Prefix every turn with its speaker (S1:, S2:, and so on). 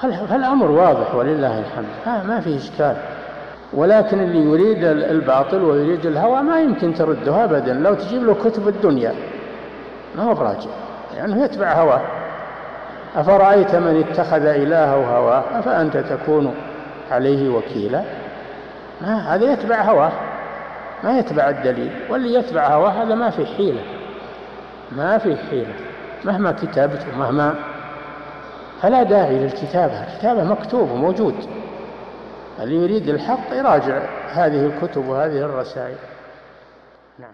S1: فالأمر واضح ولله الحمد. ما في إشكال. ولكن اللي يريد الباطل ويريد الهوى ما يمكن ترده أبدا. لو تجيب له كتب الدنيا ما هو براجع. لأنه يعني يتبع هواه. أفرأيت من اتخذ إلهه هواه؟ أفأنت تكون عليه وكيلا؟ ما هذا يتبع هواه. ما يتبع الدليل. واللي يتبع هواه هذا ما في حيلة. ما في حيلة. مهما كتبت ومهما فلا داعي للكتابة الكتابة مكتوب وموجود. اللي يريد الحق يراجع هذه الكتب وهذه الرسائل. نعم.